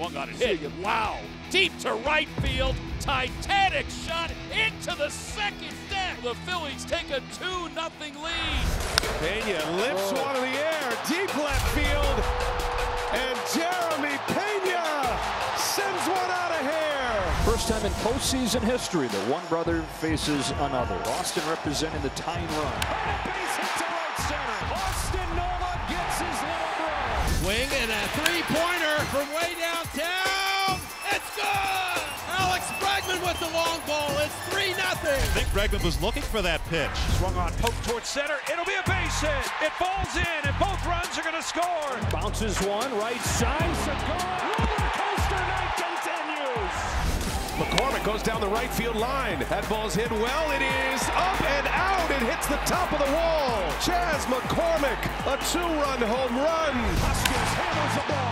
Swung on and hit. Wow. Deep to right field. Titanic shot into the second deck. The Phillies take a 2 0 lead. Pena lifts oh. one in the air, deep left field, and Jeremy Pena sends one out of here. First time in postseason history that one brother faces another. Austin representing the tying run. Base hit to right center. Austin Nola gets his little bro. Swing and a three pointer from way downtown. It's good. Alex Bregman with the long ball. It's 3 0. I think Bregman was looking for that pitch. Swung on, poke towards center. It'll be a base hit. It falls in, and both runs are going to score. Bounces one, right side. Segura. Roller coaster night continues. McCormick goes down the right field line. That ball's hit well. It is up and out. It hits the top of the wall. Chas McCormick, a two-run home run. Hoskins handles the ball.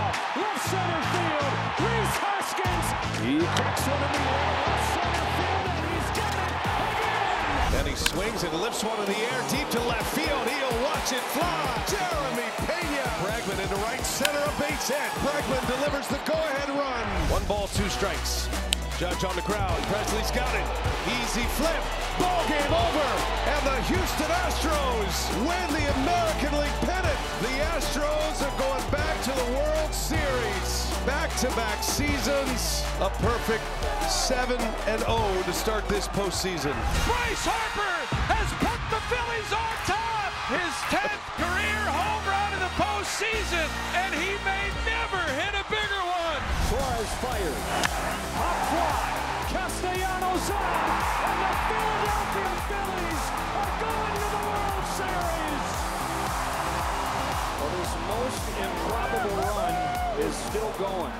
He cracks one in the air. Center field, and he's got it again. Then he swings and lifts one in the air deep to left field. He'll watch it fly. Jeremy Pena. Bregman into right center, a base hit. Bregman delivers the go-ahead run. One ball, two strikes. Judge on the crowd. Pressly's got it. Easy flip. Ball game over. And the Houston Astros win the American League pennant. The Astros are going back to the World Series. Back-to-back seasons. A perfect 7 and 0 to start this postseason. Bryce Harper has put the Phillies on top. His 10th career home run in the postseason, and he may never hit a bigger one. Suarez fired. Hot fly. Castellanos on. is still going.